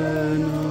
Narayanam.